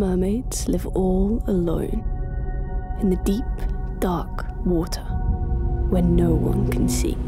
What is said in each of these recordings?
mermaids live all alone in the deep, dark water where no one can see.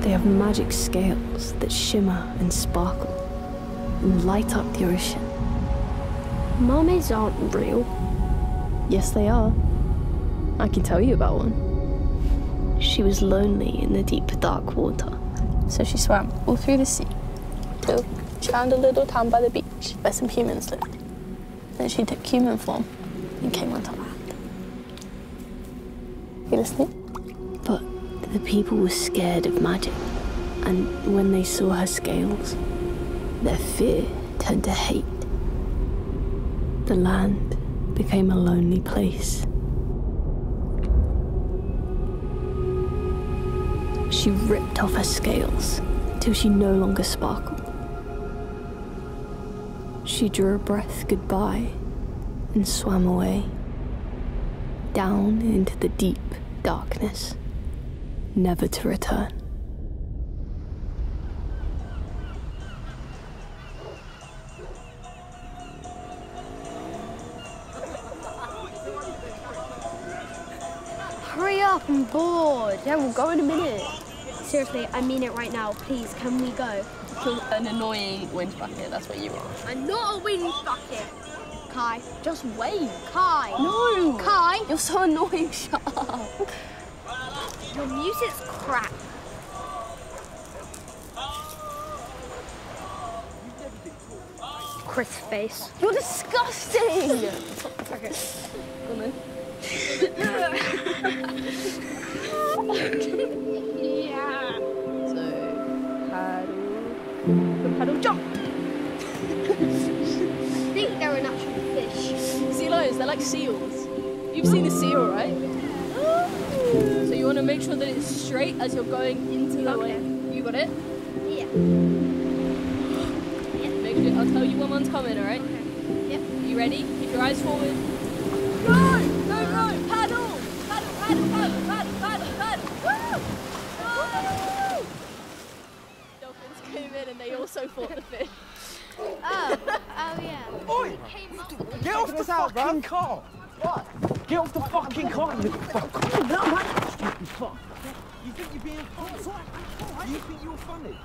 They have magic scales that shimmer and sparkle and light up the ocean. Mermaids aren't real. Yes, they are. I can tell you about one. She was lonely in the deep, dark water. So she swam all through the sea till she found a little town by the beach where some humans lived. Then she took human form and came onto land. You listening? But the people were scared of magic, and when they saw her scales, their fear turned to hate. The land became a lonely place. She ripped off her scales till she no longer sparkled. She drew a breath goodbye and swam away, down into the deep darkness, never to return. Hurry up. Yeah, we'll go in a minute. Seriously, I mean it right now. Please, can we go? An annoying wind bucket, that's what you are. I'm not a wind bucket. Kai, just wait. Kai. No! Kai. You're so annoying, shut up. Your music's crap. Chris face. You're disgusting! okay, go on then. Yeah. So, paddle, paddle, jump! I think they're an actual fish. Sea lions, they're like seals. You've seen a seal, right? So you want to make sure that it's straight as you're going into the Okay. You got it? Yeah. Make sure, I'll tell you when one's coming, alright? Yep. You ready? Keep your eyes forward. Go! And they also fought the fish. Oh, oh yeah. Oi! Get off the fucking car! What? Get off the fucking car, you fuck! Come on, no, man! Stupid fuck! You think you're being funny? You think you're funny?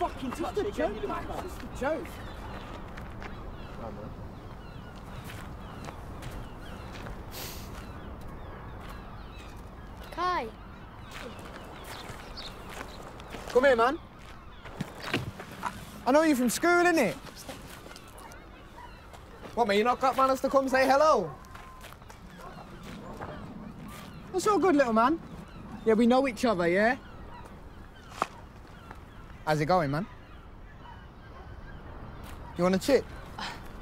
Fucking touch it, joke, man. It's just a joke. Kai. Come here, man. I know you from school, innit? What, man, you not got manners to come say hello? That's all good, little man. Yeah, we know each other, yeah? How's it going, man? You want a chip?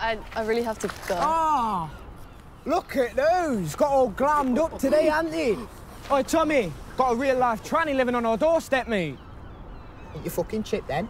I, I really have to go. Ah, look at those. Got all glammed up today, haven't they? Oi, Tommy, got a real life tranny living on our doorstep, mate. Eat your fucking chip then.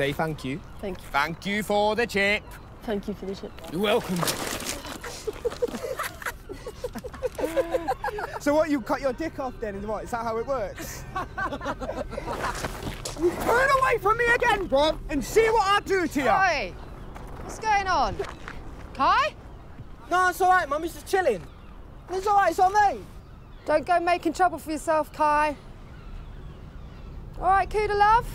Say thank you. Thank you. Thank you for the chip. Thank you for the chip. You're welcome. so what, you cut your dick off then, is what? Is that how it works? you turn away from me again, bro, and see what I do to you. Oi! What's going on? Kai? No, it's all right, Mum. He's just chilling. It's all right. It's on me. Don't go making trouble for yourself, Kai. All right, Kuda love?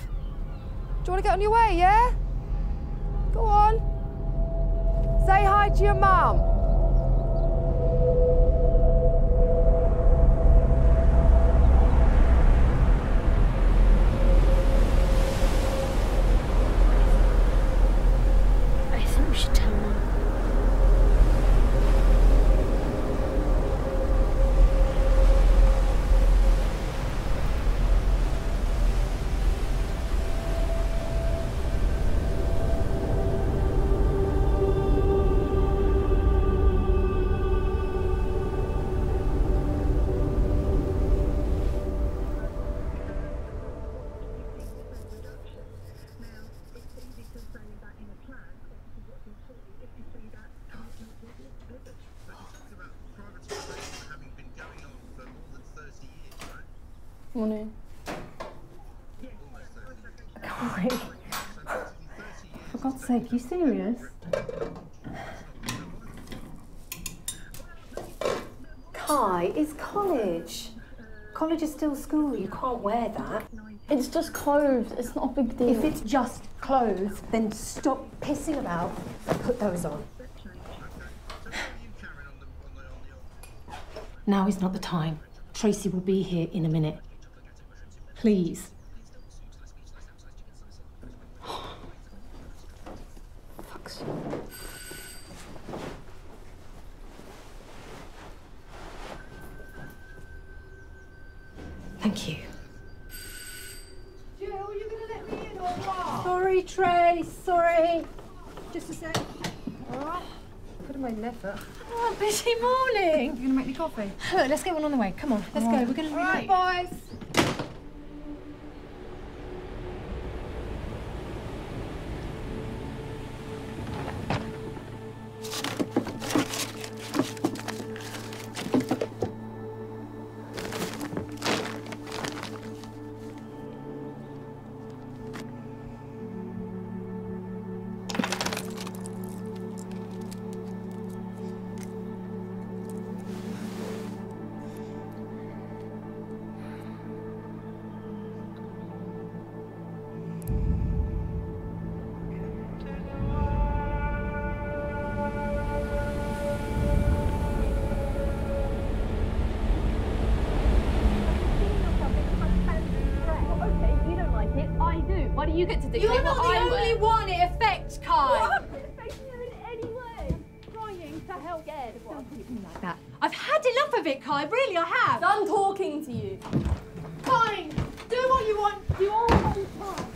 Do you want to get on your way, yeah? Go on. Say hi to your mum. Morning. Kai. For God's sake, you serious? Kai, it's college. College is still school. You can't wear that. It's just clothes. It's not a big deal. If it's just clothes, then stop pissing about and put those on. Now is not the time. Tracy will be here in a minute. Please. Fuck's Thank you. Jill, are you going to let me in or what? Sorry, Trace. Sorry. Just a sec. All right. Put away leather. Oh, busy morning. You're going to make me coffee? Look, let's get one on the way. Come on, let's go. We're going to All be boys. Do. Why do you get to dictate You're not what the I only wear? one it affects, Kai. Like that. I've had enough of it, Kai. Really, I have. Done talking to you. Fine. Do what you want. You all want time.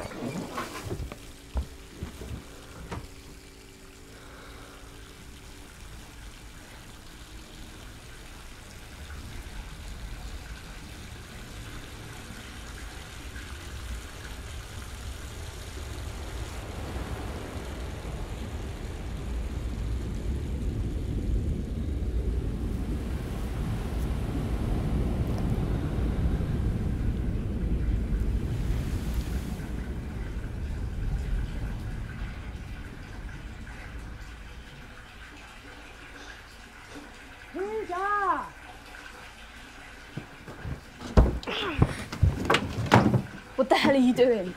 What the hell are you doing?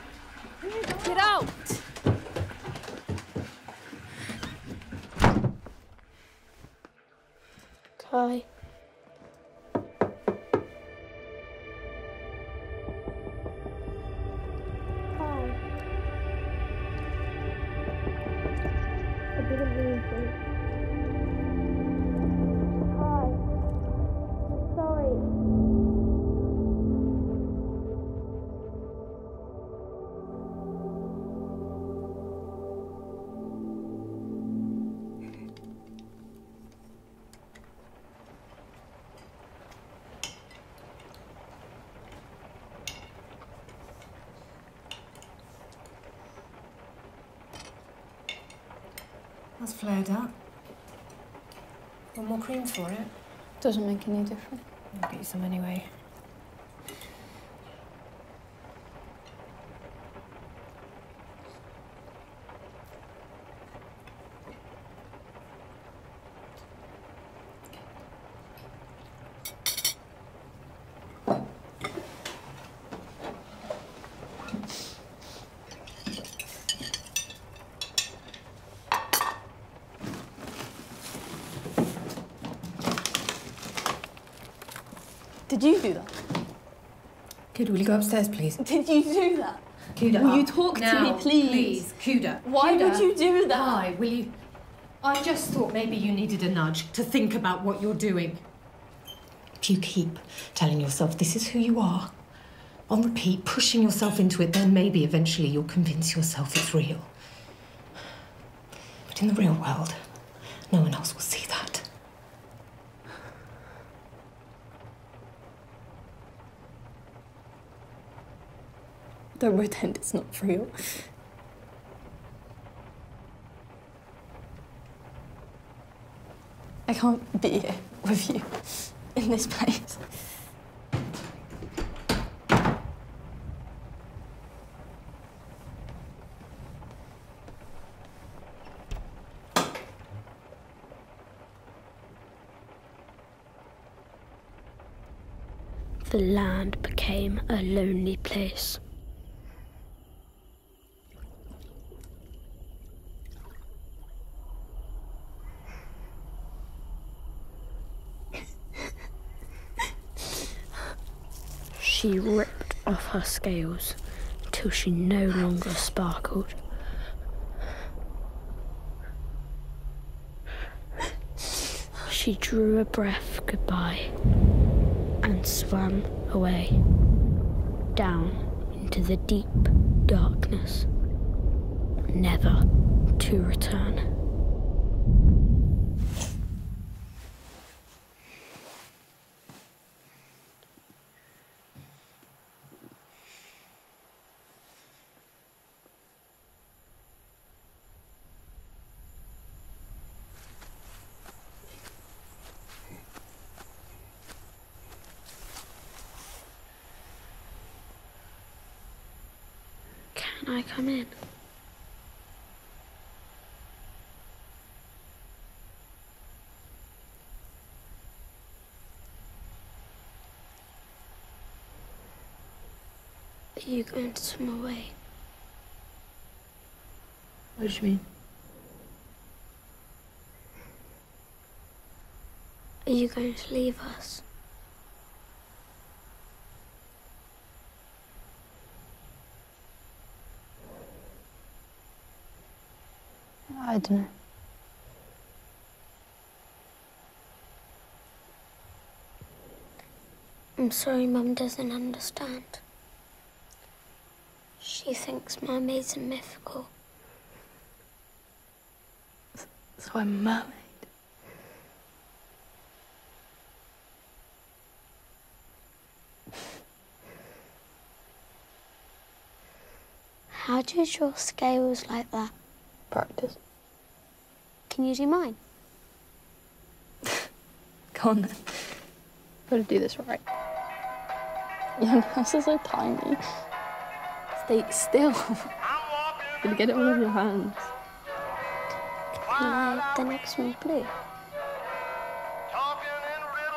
Get out! Kai. That's flared up. One more cream for it? Doesn't make any difference. I'll get you some anyway. Did you do that? Kuda, will you go upstairs, please? Did you do that? Kuda, Will you up. talk to Now, me, please? Kuda. Why Kuda. would you do that? Why, will you? I just thought maybe you needed a nudge to think about what you're doing. If you keep telling yourself this is who you are, on repeat, pushing yourself into it, then maybe eventually you'll convince yourself it's real. But in the real world, no one else Don't pretend it's not real. I can't be here with you in this place. The land became a lonely place. She ripped off her scales till she no longer sparkled. She drew a breath goodbye and swam away down into the deep darkness, never to return. Can I come in? Are you going to swim away? What do you mean? Are you going to leave us? I don't know. I'm sorry Mum doesn't understand. She thinks mermaids are mythical. So I'm a mermaid. How do you draw scales like that? Practice. Can you do mine? Go on then. Gotta do this right. Your nails are so tiny. Stay still. Gonna get it all over your hands. Can I the next one blue?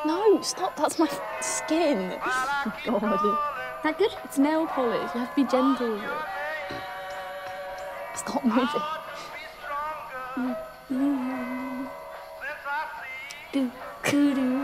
No, stop. That's my skin. Oh, God. That good? It's nail polish. You have to be gentle with it. Stop moving. Mm. Do, do, do.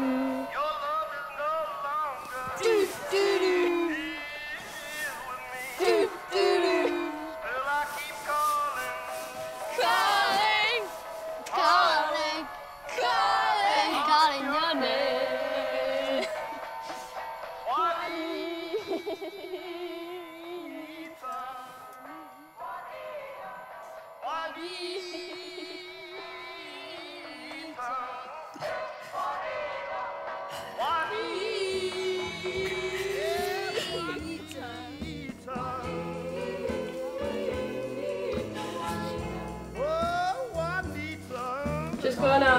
Just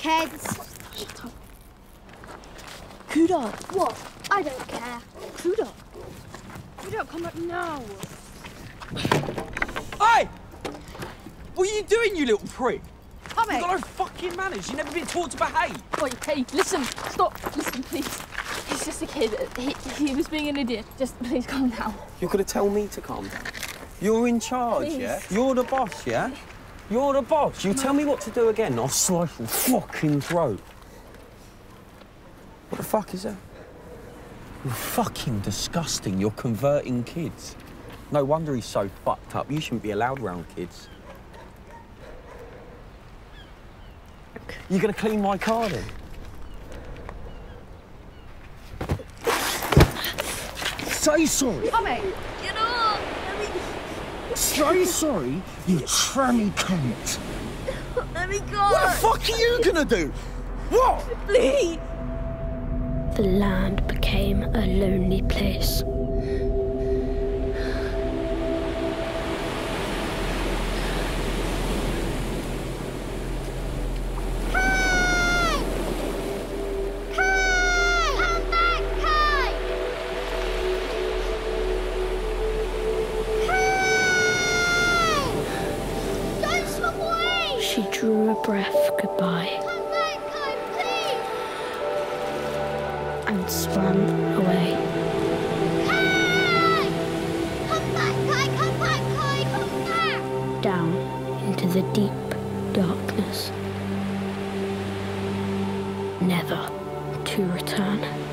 Dickheads. Kuda! What? I don't care. Kuda! You don't come up now. Hey! What are you doing, you little prick? Tommy! You've got no fucking manners. You've never been taught to behave. Wait, hey, listen. Stop. Listen, please. He's just a kid. He, he was being an idiot. Just please calm down. You're gonna tell me to calm down. You're in charge, Please. yeah? You're the boss, yeah? You're the boss. You tell me what to do again, I'll slice your fucking throat. What the fuck is that? You're fucking disgusting. You're converting kids. No wonder he's so fucked up. You shouldn't be allowed around kids. You're gonna clean my car then? Say sorry. Me, Say sorry, you trammy cunt. let me go. What the fuck are you gonna do? What? Please. The land became a lonely place. never to return.